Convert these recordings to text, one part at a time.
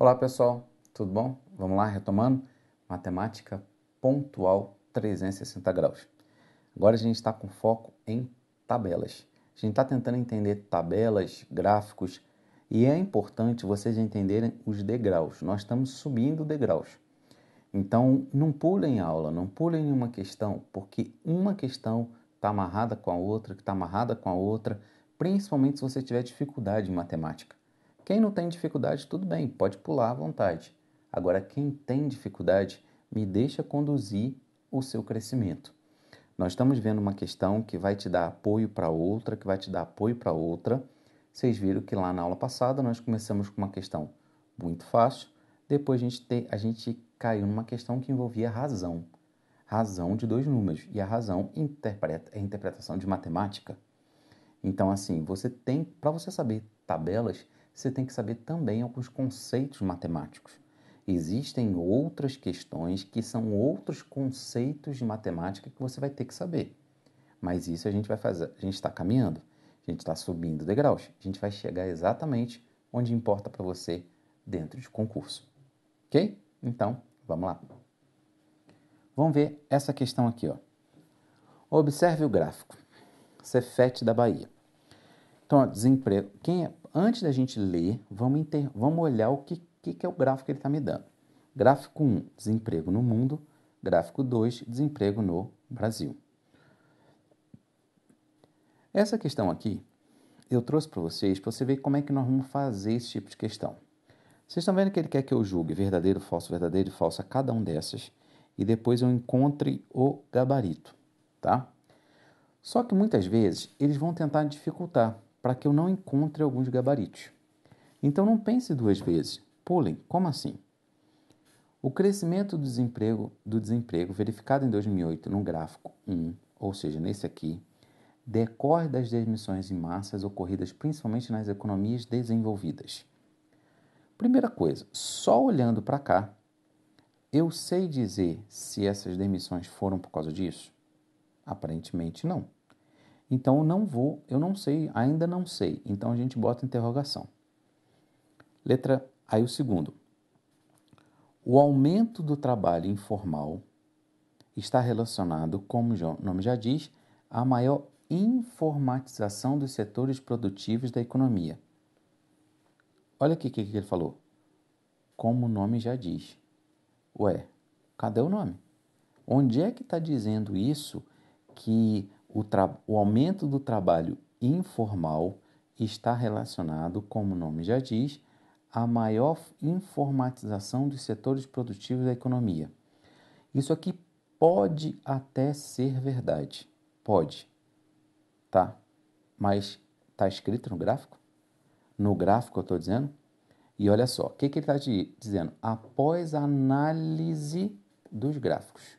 Olá pessoal, tudo bom? Vamos lá, retomando? Matemática pontual 360 graus. Agora a gente está com foco em tabelas. A gente está tentando entender tabelas, gráficos e é importante vocês entenderem os degraus. Nós estamos subindo degraus. Então não pulem aula, não pulem nenhuma questão, porque uma questão está amarrada com a outra, que está amarrada com a outra, principalmente se você tiver dificuldade em matemática. Quem não tem dificuldade, tudo bem, pode pular à vontade. Agora, quem tem dificuldade, me deixa conduzir o seu crescimento. Nós estamos vendo uma questão que vai te dar apoio para outra, que vai te dar apoio para outra. Vocês viram que lá na aula passada nós começamos com uma questão muito fácil, depois a gente, te, a gente caiu numa questão que envolvia razão. Razão de dois números. E a razão interpreta, é interpretação de matemática. Então, assim, você tem, para você saber tabelas, você tem que saber também alguns conceitos matemáticos. Existem outras questões que são outros conceitos de matemática que você vai ter que saber. Mas isso a gente vai fazer, a gente está caminhando, a gente está subindo degraus, a gente vai chegar exatamente onde importa para você dentro de concurso. Ok? Então, vamos lá. Vamos ver essa questão aqui. Ó. Observe o gráfico. Cefete da Bahia. Então, ó, desemprego. Quem é, antes da gente ler, vamos, inter, vamos olhar o que, que, é o gráfico que ele está me dando. Gráfico 1, desemprego no mundo. Gráfico 2, desemprego no Brasil. Essa questão aqui, eu trouxe para vocês, para você ver como é que nós vamos fazer esse tipo de questão. Vocês estão vendo que ele quer que eu julgue verdadeiro, falso, verdadeiro e falso a cada um dessas e depois eu encontre o gabarito, tá? Só que muitas vezes eles vão tentar dificultar para que eu não encontre alguns gabaritos. Então não pense duas vezes. Pulem, como assim? O crescimento do desemprego, do desemprego verificado em 2008 no gráfico 1, ou seja, nesse aqui, decorre das demissões em massas ocorridas principalmente nas economias desenvolvidas. Primeira coisa, só olhando para cá, eu sei dizer se essas demissões foram por causa disso? Aparentemente não. Então eu não vou, eu não sei, ainda não sei. Então a gente bota interrogação. Letra aí o segundo. O aumento do trabalho informal está relacionado, como o nome já diz, à maior informatização dos setores produtivos da economia. Olha aqui o que ele falou. Como o nome já diz. Ué, cadê o nome? Onde é que está dizendo isso que o, o aumento do trabalho informal está relacionado, como o nome já diz, à maior informatização dos setores produtivos da economia. Isso aqui pode até ser verdade. Pode. Tá? Mas está escrito no gráfico? No gráfico eu estou dizendo? E olha só, o que, que ele está dizendo? Após análise dos gráficos.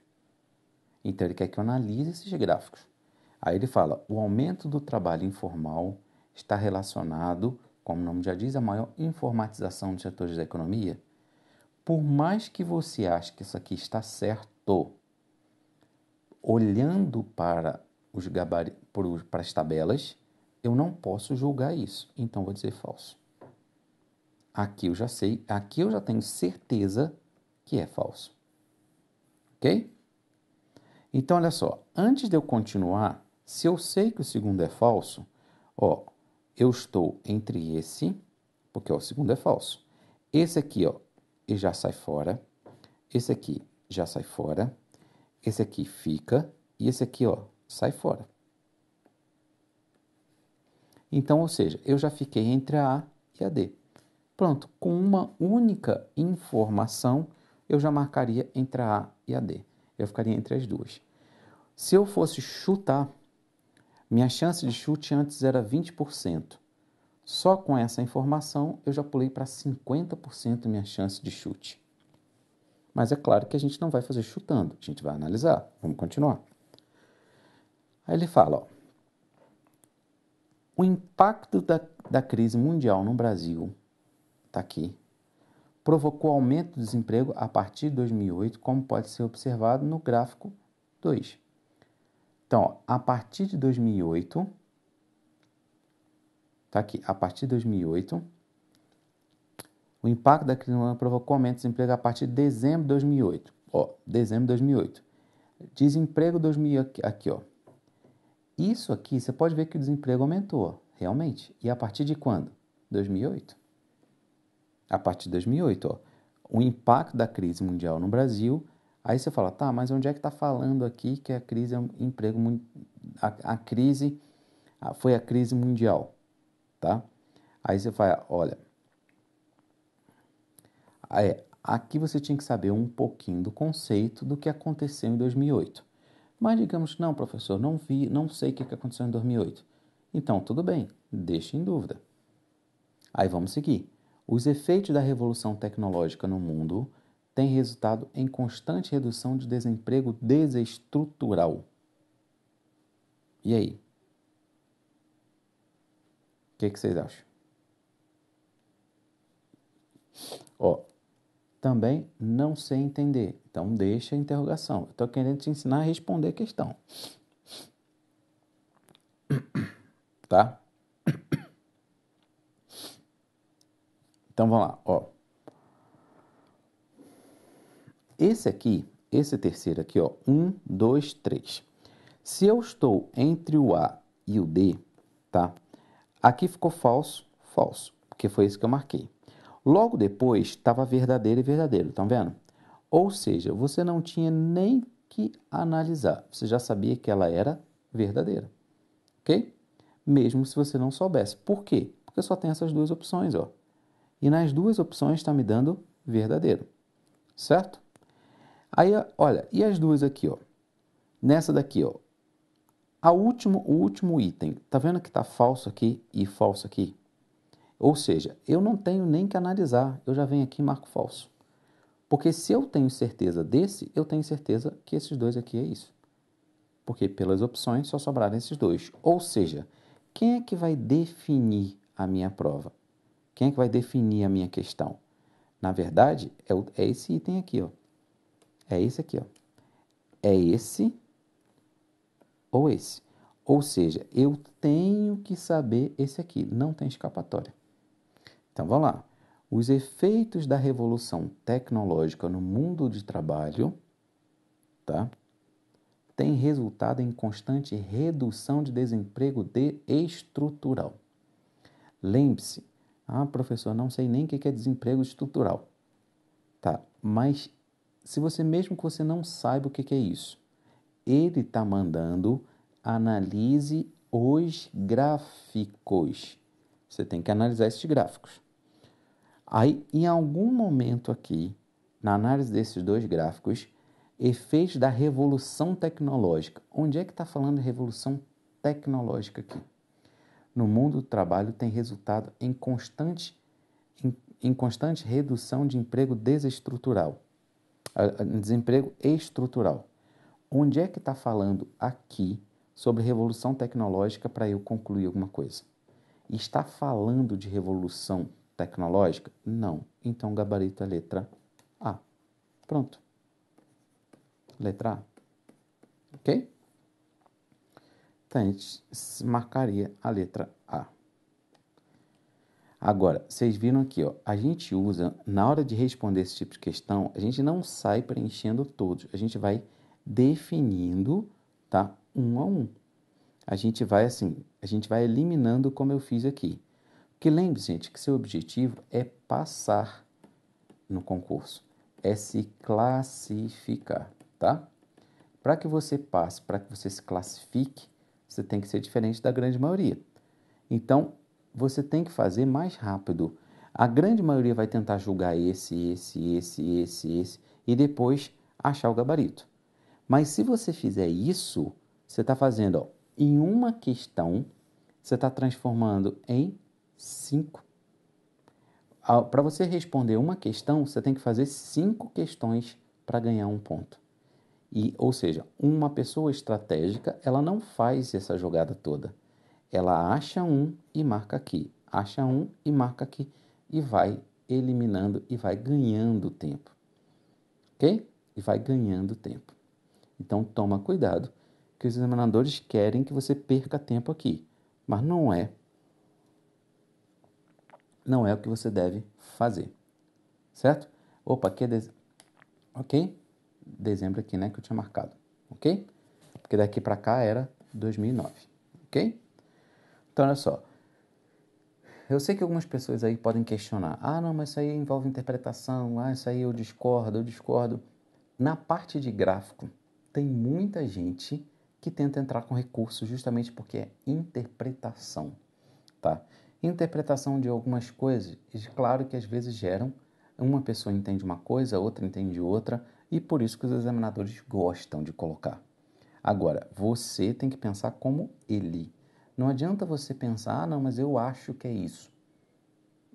Então ele quer que eu analise esses gráficos. Aí ele fala: o aumento do trabalho informal está relacionado, como o nome já diz, à maior informatização dos setores da economia. Por mais que você ache que isso aqui está certo, olhando para, os gabari para as tabelas, eu não posso julgar isso. Então vou dizer falso. Aqui eu já sei, aqui eu já tenho certeza que é falso. Ok? Então, olha só, antes de eu continuar, se eu sei que o segundo é falso, ó, eu estou entre esse, porque ó, o segundo é falso. Esse aqui, ó, ele já sai fora. Esse aqui já sai fora. Esse aqui fica e esse aqui, ó, sai fora. Então, ou seja, eu já fiquei entre a A e a D. Pronto, com uma única informação, eu já marcaria entre a A e a D. Eu ficaria entre as duas. Se eu fosse chutar, minha chance de chute antes era 20%. Só com essa informação eu já pulei para 50% minha chance de chute. Mas é claro que a gente não vai fazer chutando, a gente vai analisar. Vamos continuar. Aí ele fala: ó, o impacto da, da crise mundial no Brasil, está aqui, provocou aumento do desemprego a partir de 2008, como pode ser observado no gráfico 2. Então, a partir de 2008, tá aqui, a partir de 2008, O impacto da crise provocou aumento de desemprego a partir de dezembro de 2008. Ó, dezembro de 2008. Desemprego 2000 aqui, ó. Isso aqui, você pode ver que o desemprego aumentou, realmente. E a partir de quando? 2008. A partir de 2008, ó. O impacto da crise mundial no Brasil. Aí você fala, tá, mas onde é que está falando aqui que a crise é um emprego a, a crise foi a crise mundial, tá? Aí você fala, olha, é, aqui você tinha que saber um pouquinho do conceito do que aconteceu em 2008. Mas digamos, não, professor, não vi, não sei o que aconteceu em 2008. Então, tudo bem, deixe em dúvida. Aí vamos seguir. Os efeitos da revolução tecnológica no mundo têm resultado em constante redução de desemprego desestrutural. E aí? O que, que vocês acham? Ó, também não sei entender. Então deixa a interrogação. Estou querendo te ensinar a responder a questão. Tá? Então vamos lá, ó. Esse aqui, esse terceiro aqui, ó, um, dois, três. Se eu estou entre o A e o D, tá? Aqui ficou falso, falso, porque foi isso que eu marquei. Logo depois estava verdadeiro e verdadeiro, estão vendo? Ou seja, você não tinha nem que analisar, você já sabia que ela era verdadeira, ok? Mesmo se você não soubesse. Por quê? Porque só tem essas duas opções, ó. E nas duas opções está me dando verdadeiro, certo? Aí, olha, e as duas aqui, ó? Nessa daqui, ó. A último, o último item, tá vendo que está falso aqui e falso aqui? Ou seja, eu não tenho nem que analisar, eu já venho aqui e marco falso. Porque se eu tenho certeza desse, eu tenho certeza que esses dois aqui é isso. Porque pelas opções só sobraram esses dois. Ou seja, quem é que vai definir a minha prova? Quem é que vai definir a minha questão? Na verdade, é, é esse item aqui, ó. É esse aqui, ó. É esse ou esse. Ou seja, eu tenho que saber esse aqui, não tem escapatória. Então vamos lá. Os efeitos da revolução tecnológica no mundo de trabalho, tá? Tem resultado em constante redução de desemprego de estrutural. Lembre-se, ah, professor, não sei nem o que é desemprego estrutural. Tá, mas se você mesmo que você não saiba o que é isso, ele está mandando analise os gráficos. Você tem que analisar esses gráficos. Aí, em algum momento aqui, na análise desses dois gráficos, efeitos da revolução tecnológica. Onde é que está falando revolução tecnológica aqui? No mundo do trabalho tem resultado em constante, em, em constante redução de emprego desestrutural, desemprego estrutural. Onde é que está falando aqui sobre revolução tecnológica para eu concluir alguma coisa? Está falando de revolução tecnológica? Não. Então, gabarito é letra A. Pronto. Letra A. Ok? Então, a gente marcaria a letra A. Agora, vocês viram aqui, ó, a gente usa, na hora de responder esse tipo de questão, a gente não sai preenchendo todos, a gente vai definindo, tá? Um a um. A gente vai assim, a gente vai eliminando como eu fiz aqui. Porque lembre, gente, que seu objetivo é passar no concurso, é se classificar, tá? Para que você passe, para que você se classifique, você tem que ser diferente da grande maioria. Então, você tem que fazer mais rápido. A grande maioria vai tentar julgar esse, esse, esse, esse, esse e depois achar o gabarito. Mas se você fizer isso, você está fazendo ó, em uma questão, você está transformando em 5. Para você responder uma questão, você tem que fazer cinco questões para ganhar um ponto. E, ou seja, uma pessoa estratégica, ela não faz essa jogada toda. Ela acha um e marca aqui, acha um e marca aqui e vai eliminando e vai ganhando tempo. OK? E vai ganhando tempo. Então toma cuidado, que os examinadores querem que você perca tempo aqui, mas não é não é o que você deve fazer, certo? Opa, aqui é dezembro. Ok? Dezembro aqui, né, que eu tinha marcado. Ok? Porque daqui para cá era 2009. Ok? Então, olha só. Eu sei que algumas pessoas aí podem questionar. Ah, não, mas isso aí envolve interpretação. Ah, isso aí eu discordo, eu discordo. Na parte de gráfico, tem muita gente que tenta entrar com recurso justamente porque é interpretação, tá? Interpretação de algumas coisas, claro que às vezes geram uma pessoa entende uma coisa, outra entende outra, e por isso que os examinadores gostam de colocar. Agora, você tem que pensar como ele. Não adianta você pensar, ah, não, mas eu acho que é isso.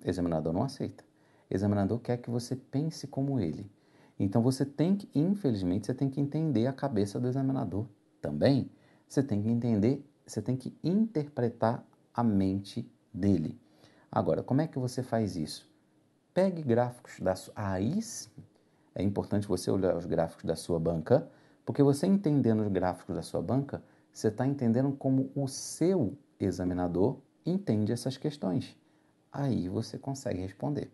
O examinador não aceita. O examinador quer que você pense como ele. Então você tem que, infelizmente, você tem que entender a cabeça do examinador também. Você tem que entender, você tem que interpretar a mente dele. Agora, como é que você faz isso? Pegue gráficos da sua. Aí é importante você olhar os gráficos da sua banca, porque você entendendo os gráficos da sua banca, você está entendendo como o seu examinador entende essas questões. Aí você consegue responder.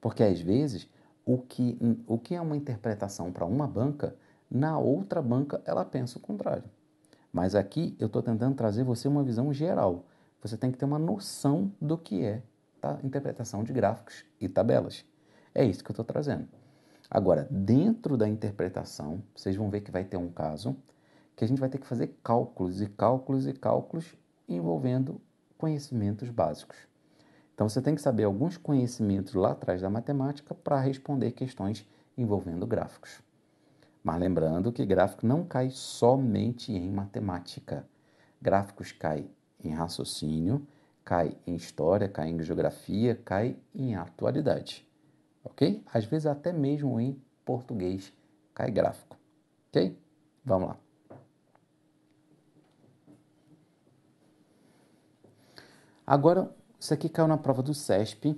Porque às vezes o que, o que é uma interpretação para uma banca, na outra banca ela pensa o contrário. Mas aqui eu estou tentando trazer você uma visão geral. Você tem que ter uma noção do que é a interpretação de gráficos e tabelas. É isso que eu estou trazendo. Agora, dentro da interpretação, vocês vão ver que vai ter um caso que a gente vai ter que fazer cálculos e cálculos e cálculos envolvendo conhecimentos básicos. Então você tem que saber alguns conhecimentos lá atrás da matemática para responder questões envolvendo gráficos. Mas lembrando que gráfico não cai somente em matemática. Gráficos cai em raciocínio, cai em história, cai em geografia, cai em atualidade. Ok? Às vezes até mesmo em português cai gráfico. Ok? Vamos lá. Agora, isso aqui caiu na prova do CESP.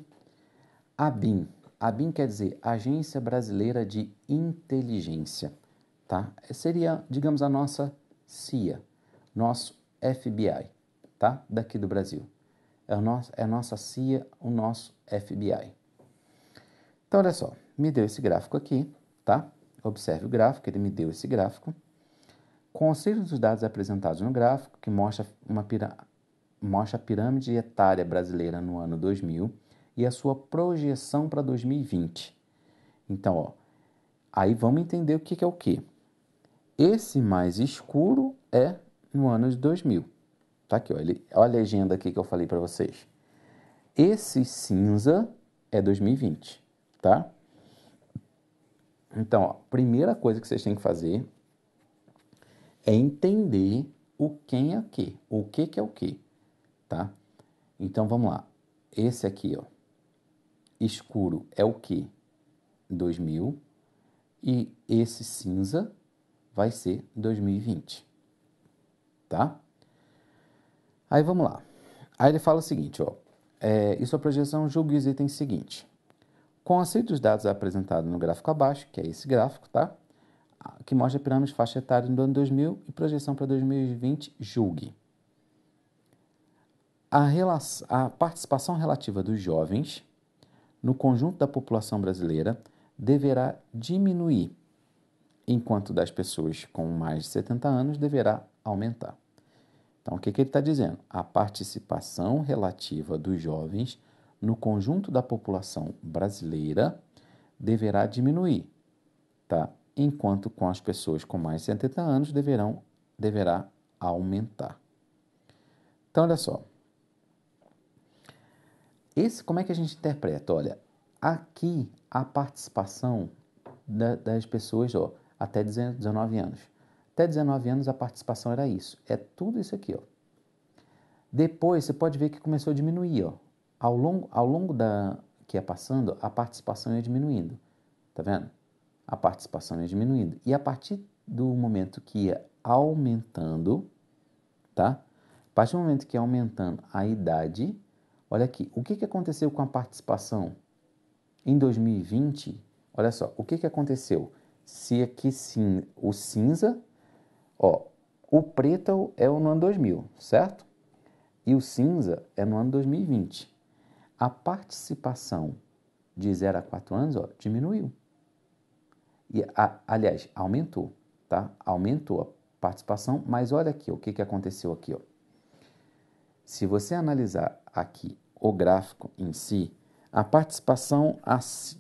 ABIN. ABIN quer dizer Agência Brasileira de Inteligência. Tá? Seria, digamos, a nossa CIA, nosso FBI, tá? Daqui do Brasil. É, o é a nossa CIA, o nosso FBI. Então, olha só, me deu esse gráfico aqui, tá? Observe o gráfico, ele me deu esse gráfico. Conselho dos dados apresentados no gráfico, que mostra uma pirâmide mostra a pirâmide etária brasileira no ano 2000 e a sua projeção para 2020. Então, ó, aí vamos entender o que, que é o que. Esse mais escuro é no ano de 2000. Tá aqui, ó, ele, olha a legenda aqui que eu falei para vocês. Esse cinza é 2020, tá? Então, ó, primeira coisa que vocês têm que fazer é entender o quem é o que, o que, que é o que tá? Então vamos lá. Esse aqui, ó, escuro é o que? 2000 e esse cinza vai ser 2020, tá? Aí vamos lá. Aí ele fala o seguinte, ó, é, e sua projeção julgue os itens seguintes. Conceito dos dados apresentados no gráfico abaixo, que é esse gráfico, tá? Que mostra a pirâmide faixa etária do ano 2000 e projeção para 2020, julgue. A, a participação relativa dos jovens no conjunto da população brasileira deverá diminuir, enquanto das pessoas com mais de 70 anos deverá aumentar. Então, o que, que ele está dizendo? A participação relativa dos jovens no conjunto da população brasileira deverá diminuir, tá? enquanto com as pessoas com mais de 70 anos deverão, deverá aumentar. Então, olha só. Esse, como é que a gente interpreta? Olha, aqui a participação da, das pessoas ó, até 19 anos. Até 19 anos a participação era isso. É tudo isso aqui. Ó. Depois você pode ver que começou a diminuir. Ó. Ao longo, ao longo da que ia passando, a participação ia diminuindo. Tá vendo? A participação ia diminuindo. E a partir do momento que ia aumentando, tá? A partir do momento que ia aumentando a idade, Olha aqui, o que, que aconteceu com a participação em 2020? Olha só, o que, que aconteceu? Se aqui sim, o cinza, ó, o preto é no ano 2000, certo? E o cinza é no ano 2020. A participação de 0 a 4 anos, ó, diminuiu. E, a, aliás, aumentou, tá? Aumentou a participação, mas olha aqui ó, o que, que aconteceu aqui. Ó. Se você analisar aqui o gráfico em si, a participação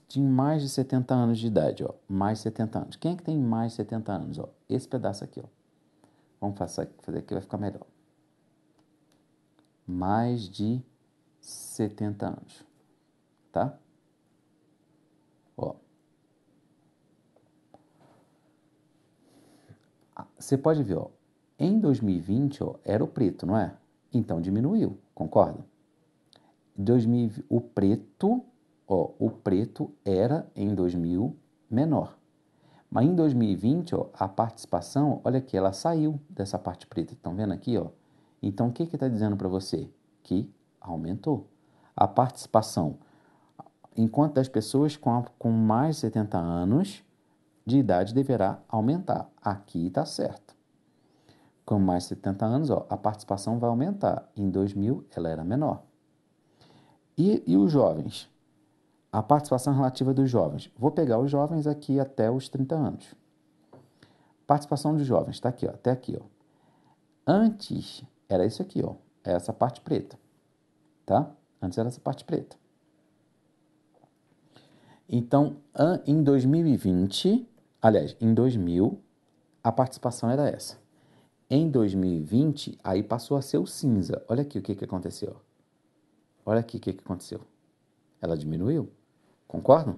de mais de 70 anos de idade, ó, mais 70 anos. Quem é que tem mais de 70 anos? Ó? Esse pedaço aqui, ó. Vamos fazer, aqui, vai ficar melhor. Mais de 70 anos, tá? Ó. Você pode ver, ó, em 2020, ó, era o preto, não é? Então diminuiu, concorda? 2000, o preto, ó, o preto era em 2000 menor. Mas em 2020, ó, a participação, olha aqui, ela saiu dessa parte preta. Estão vendo aqui, ó? Então, o que está dizendo para você? Que aumentou. A participação, enquanto das pessoas com, a, com mais de 70 anos de idade deverá aumentar. Aqui está certo. Com mais de 70 anos, ó, a participação vai aumentar. Em 2000, ela era menor. E, e os jovens? A participação relativa dos jovens. Vou pegar os jovens aqui até os 30 anos. Participação dos jovens, está aqui, ó, até aqui. Ó. Antes era isso aqui, ó, é essa parte preta. Tá? Antes era essa parte preta. Então, em 2020, aliás, em 2000, a participação era essa. Em 2020, aí passou a ser o cinza. Olha aqui o que, que aconteceu. Olha aqui o que, que aconteceu. Ela diminuiu. Concordam?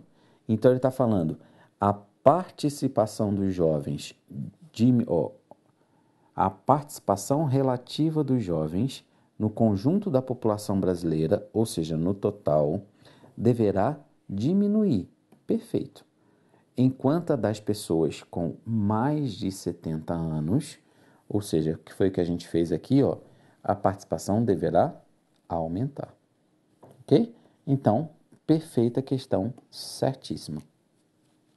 Então ele está falando a participação dos jovens, de, a participação relativa dos jovens no conjunto da população brasileira, ou seja, no total, deverá diminuir. Perfeito. Enquanto a das pessoas com mais de 70 anos, ou seja, o que foi que a gente fez aqui, ó, a participação deverá aumentar. Ok? Então, perfeita questão, certíssima.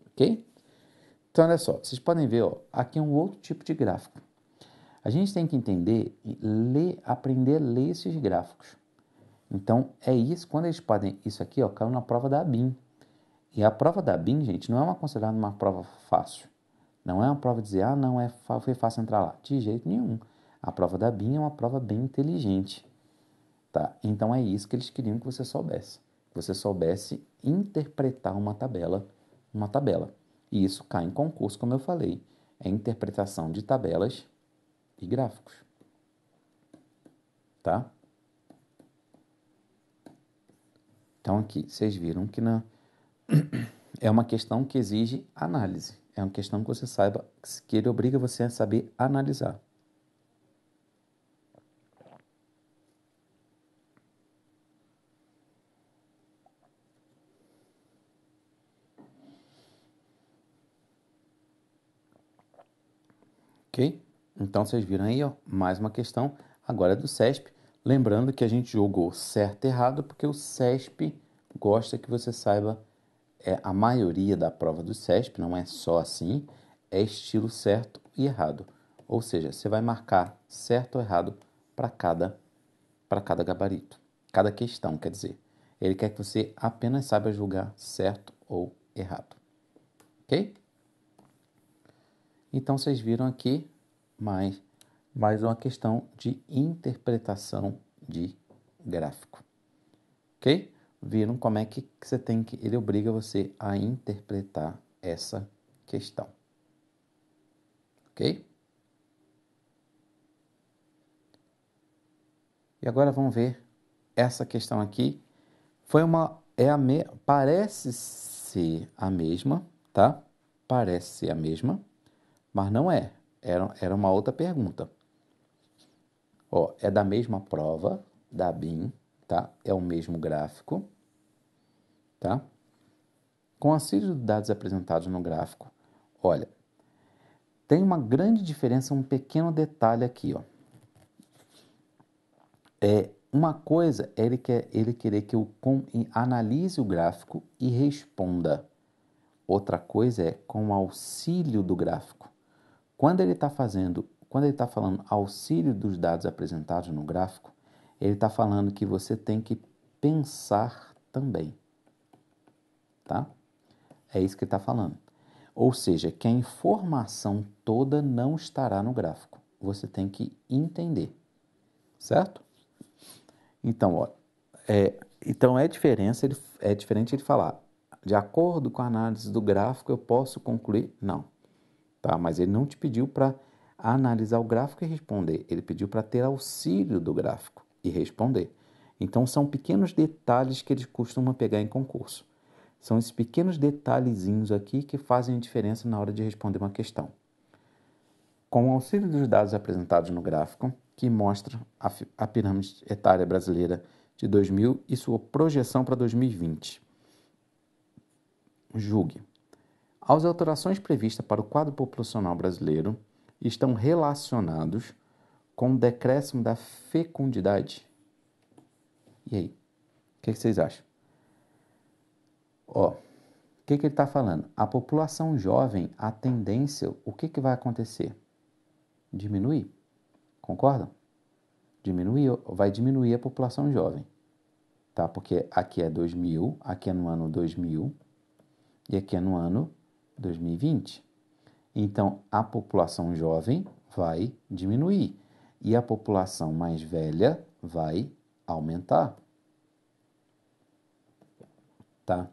Ok? Então, olha só, vocês podem ver, ó, aqui é um outro tipo de gráfico. A gente tem que entender, ler, aprender a ler esses gráficos. Então, é isso, quando eles podem, isso aqui, ó, caiu na prova da BIM. E a prova da BIM, gente, não é uma considerada uma prova fácil. Não é uma prova de dizer, ah, não, é, foi fácil entrar lá. De jeito nenhum. A prova da BIM é uma prova bem inteligente. Tá? Então é isso que eles queriam que você soubesse. Que você soubesse interpretar uma tabela, uma tabela. E isso cai em concurso, como eu falei. É interpretação de tabelas e gráficos. Tá? Então aqui, vocês viram que na... é uma questão que exige análise. É uma questão que você saiba, que ele obriga você a saber analisar. Ok? Então vocês viram aí, ó, mais uma questão agora é do CESP. Lembrando que a gente jogou certo e errado porque o CESP gosta que você saiba é a maioria da prova do CESP, não é só assim, é estilo certo e errado. Ou seja, você vai marcar certo ou errado para cada para cada gabarito, cada questão, quer dizer. Ele quer que você apenas saiba julgar certo ou errado. OK? Então vocês viram aqui mais, mais uma questão de interpretação de gráfico. Ok? Viram como é que você tem que. Ele obriga você a interpretar essa questão. Ok? E agora vamos ver essa questão aqui. Foi uma. É a me, parece ser a mesma, tá? Parece ser a mesma mas não é. Era, era uma outra pergunta. Ó, é da mesma prova da BIM, tá? É o mesmo gráfico, tá? Com auxílio dos dados apresentados no gráfico, olha, tem uma grande diferença, um pequeno detalhe aqui, ó. É, uma coisa é ele, quer, ele querer que eu com, analise o gráfico e responda. Outra coisa é com auxílio do gráfico. Quando ele está fazendo, quando ele está falando auxílio dos dados apresentados no gráfico, ele está falando que você tem que pensar também. tá? É isso que ele está falando. Ou seja, que a informação toda não estará no gráfico. Você tem que entender, certo? Então, ó, é, então é diferença, ele, é diferente ele falar, de acordo com a análise do gráfico, eu posso concluir? Não, tá? Mas ele não te pediu para analisar o gráfico e responder. Ele pediu para ter auxílio do gráfico e responder. Então, são pequenos detalhes que eles costumam pegar em concurso. São esses pequenos detalhezinhos aqui que fazem a diferença na hora de responder uma questão. Com o auxílio dos dados apresentados no gráfico, que mostra a, a pirâmide etária brasileira de 2000 e sua projeção para 2020. Julgue. As alterações previstas para o quadro populacional brasileiro estão relacionados com o decréscimo da fecundidade. E aí? O que, que vocês acham? Ó, o que, que ele está falando? A população jovem, a tendência, o que, que vai acontecer? Diminuir. Concordam? Diminuir, vai diminuir a população jovem. Tá? Porque aqui é 2000, aqui é no ano 2000 e aqui é no ano 2020. Então, a população jovem vai diminuir e a população mais velha vai aumentar. Tá?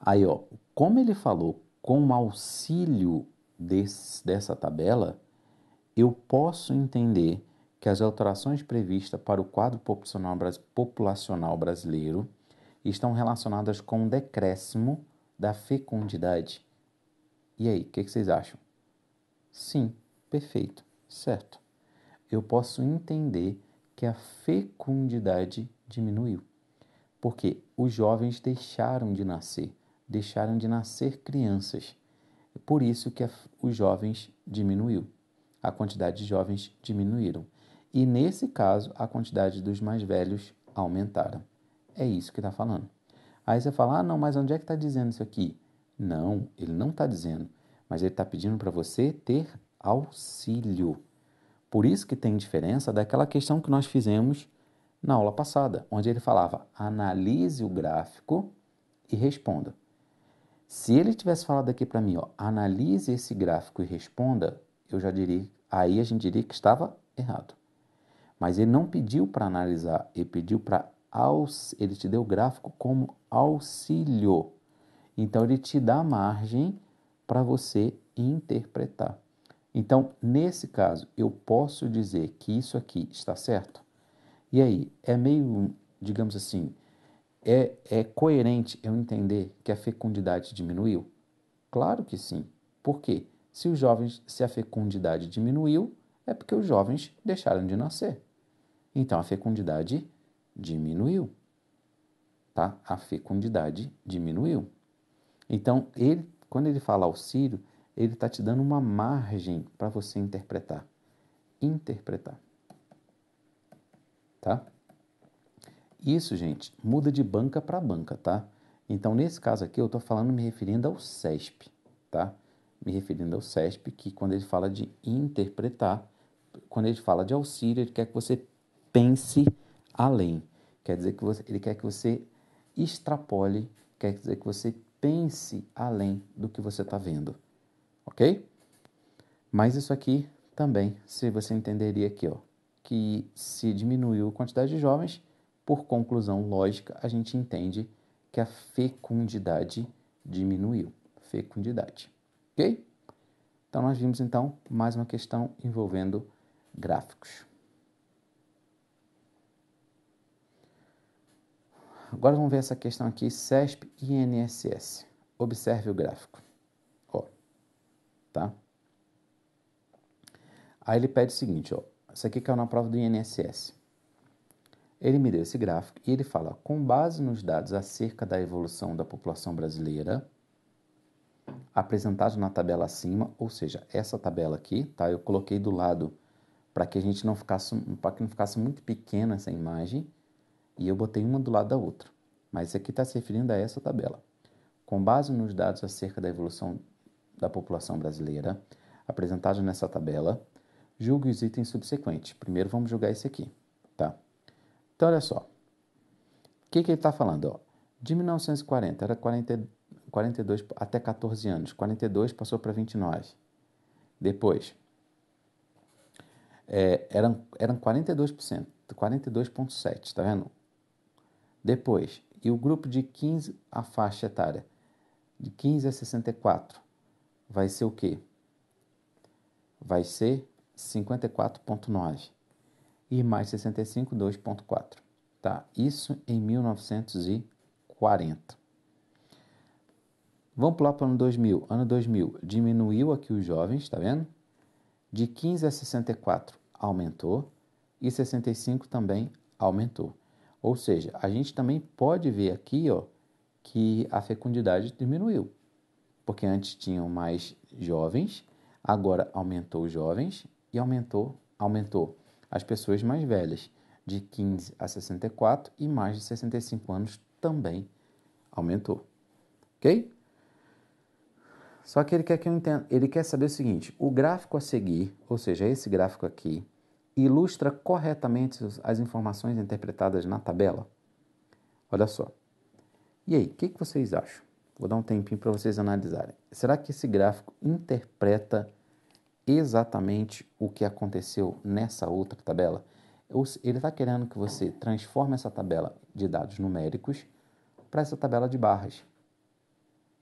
Aí, ó, como ele falou com auxílio desse, dessa tabela, eu posso entender que as alterações previstas para o quadro populacional brasileiro estão relacionadas com o decréscimo da fecundidade. E aí, o que, que vocês acham? Sim, perfeito, certo. Eu posso entender que a fecundidade diminuiu, porque os jovens deixaram de nascer, deixaram de nascer crianças. É por isso que a, os jovens diminuiu, a quantidade de jovens diminuíram. E nesse caso, a quantidade dos mais velhos aumentaram. É isso que está falando. Aí você fala, ah, não, mas onde é que está dizendo isso aqui? Não, ele não está dizendo mas ele está pedindo para você ter auxílio. Por isso que tem diferença daquela questão que nós fizemos na aula passada, onde ele falava: analise o gráfico e responda. Se ele tivesse falado aqui para mim, ó, analise esse gráfico e responda, eu já diria, aí a gente diria que estava errado. Mas ele não pediu para analisar, ele pediu para ele te deu o gráfico como auxílio. Então ele te dá margem para você interpretar. Então, nesse caso, eu posso dizer que isso aqui está certo? E aí, é meio, digamos assim, é, é coerente eu entender que a fecundidade diminuiu? Claro que sim. Por quê? Se os jovens, se a fecundidade diminuiu, é porque os jovens deixaram de nascer. Então a fecundidade diminuiu. Tá? A fecundidade diminuiu. Então ele quando ele fala auxílio, ele está te dando uma margem para você interpretar. Interpretar. Tá? Isso, gente, muda de banca para banca, tá? Então, nesse caso aqui, eu estou falando me referindo ao CESP, tá? Me referindo ao CESP, que quando ele fala de interpretar, quando ele fala de auxílio, ele quer que você pense além. Quer dizer que você, ele quer que você extrapole, quer dizer que você pense além do que você está vendo, ok? Mas isso aqui também, se você entenderia aqui, ó, que se diminuiu a quantidade de jovens, por conclusão lógica, a gente entende que a fecundidade diminuiu. Fecundidade, ok? Então nós vimos então mais uma questão envolvendo gráficos. Agora vamos ver essa questão aqui, CESP e INSS. Observe o gráfico. Tá? Aí ele pede o seguinte, ó. Isso aqui caiu na prova do INSS. Ele me deu esse gráfico e ele fala, com base nos dados acerca da evolução da população brasileira, apresentado na tabela acima, ou seja, essa tabela aqui, tá? Eu coloquei do lado para que a gente não ficasse, para que não ficasse muito pequena essa imagem e eu botei uma do lado da outra. Mas isso aqui está se referindo a essa tabela. Com base nos dados acerca da evolução da população brasileira, apresentados nessa tabela, julgue os itens subsequentes. Primeiro vamos julgar esse aqui, tá? Então, olha só. O que, que ele está falando? Ó? De 1940 era 40, 42 até 14 anos. 42 passou para 29. Depois, é, eram, eram 42%, 42,7%, tá vendo? Depois, e o grupo de 15, a faixa etária, de 15 a 64, vai ser o quê? Vai ser 54,9 e mais 65, 2,4. Tá? Isso em 1940. Vamos pular para o ano 2000. Ano 2000 diminuiu aqui os jovens, tá vendo? De 15 a 64 aumentou e 65 também aumentou. Ou seja, a gente também pode ver aqui ó, que a fecundidade diminuiu. Porque antes tinham mais jovens, agora aumentou os jovens e aumentou, aumentou as pessoas mais velhas, de 15 a 64 e mais de 65 anos também aumentou. Ok? Só que ele quer que eu entenda, ele quer saber o seguinte: o gráfico a seguir, ou seja, esse gráfico aqui, ilustra corretamente as informações interpretadas na tabela? Olha só. E aí, o que, que vocês acham? Vou dar um tempinho para vocês analisarem. Será que esse gráfico interpreta exatamente o que aconteceu nessa outra tabela? Ele está querendo que você transforme essa tabela de dados numéricos para essa tabela de barras.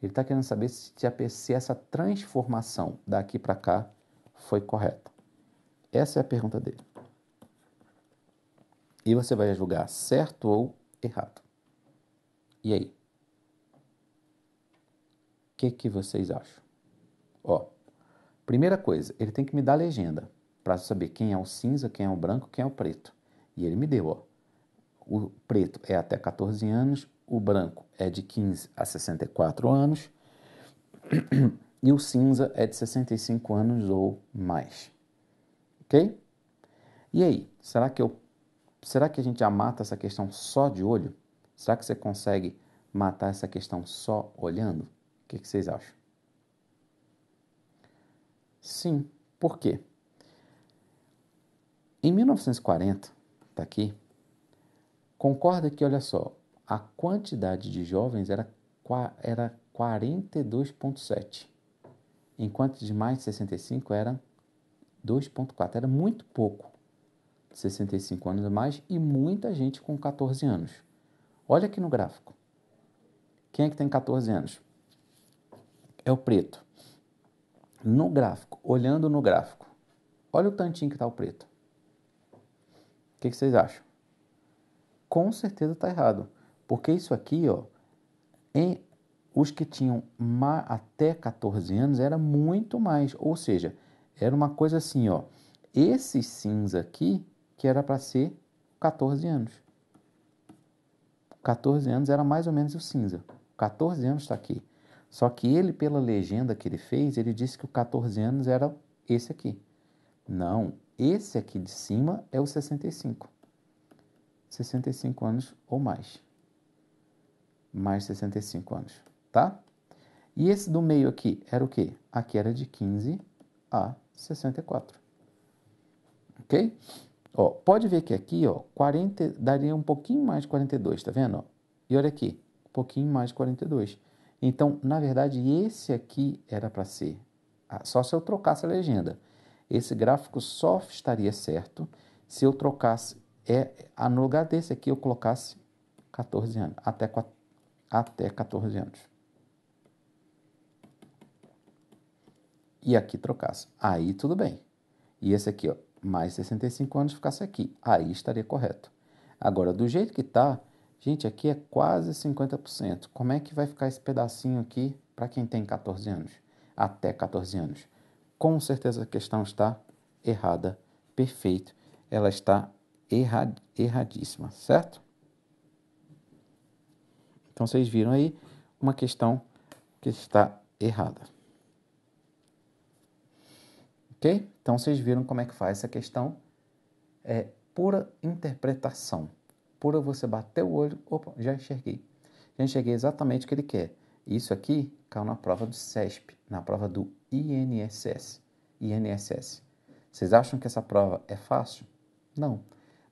Ele está querendo saber se, se essa transformação daqui para cá foi correta. Essa é a pergunta dele. E você vai julgar certo ou errado. E aí? Que, que vocês acham? Ó, primeira coisa, ele tem que me dar a legenda para saber quem é o cinza, quem é o branco, quem é o preto. E ele me deu, ó. O preto é até 14 anos, o branco é de 15 a 64 anos e o cinza é de 65 anos ou mais. Ok? E aí, será que eu será que a gente já mata essa questão só de olho? Será que você consegue matar essa questão só olhando? Que, que vocês acham? Sim. Por quê? Em 1940, tá aqui, concorda que, olha só, a quantidade de jovens era, era 42,7, enquanto de mais de 65 era 2,4. Era muito pouco, 65 anos a mais, e muita gente com 14 anos. Olha aqui no gráfico. Quem é que tem 14 anos? É o preto. No gráfico, olhando no gráfico, olha o tantinho que está o preto. O que, que vocês acham? Com certeza está errado. Porque isso aqui, ó, em os que tinham até 14 anos era muito mais, ou seja, era uma coisa assim, ó, esse cinza aqui que era para ser 14 anos. 14 anos era mais ou menos o cinza. 14 anos está aqui. Só que ele, pela legenda que ele fez, ele disse que o 14 anos era esse aqui. Não, esse aqui de cima é o 65. 65 anos ou mais mais 65 anos, tá? E esse do meio aqui era o quê? Aqui era de 15 a 64. Ok? Ó, pode ver que aqui, ó, 40, daria um pouquinho mais de 42, tá vendo? E olha aqui, um pouquinho mais de 42. Então, na verdade, esse aqui era para ser, só se eu trocasse a legenda. Esse gráfico só estaria certo se eu trocasse, é, no lugar desse aqui eu colocasse 14 anos, até 14 até 14 anos. E aqui trocasse. Aí tudo bem. E esse aqui, ó, mais 65 anos ficasse aqui. Aí estaria correto. Agora, do jeito que está, gente, aqui é quase 50%. Como é que vai ficar esse pedacinho aqui para quem tem 14 anos? Até 14 anos. Com certeza a questão está errada. Perfeito. Ela está errad erradíssima, certo? Então vocês viram aí uma questão que está errada. Ok? Então vocês viram como é que faz essa questão. É pura interpretação. Pura você bater o olho. Opa, já enxerguei. Já enxerguei exatamente o que ele quer. Isso aqui caiu na prova do CESP, na prova do INSS. INSS. Vocês acham que essa prova é fácil? Não.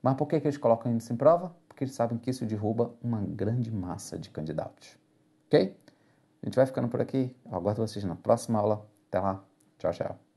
Mas por que, que eles colocam isso em prova? porque eles sabem que isso derruba uma grande massa de candidatos. Ok? A gente vai ficando por aqui. Eu aguardo vocês na próxima aula. Até lá. Tchau, tchau.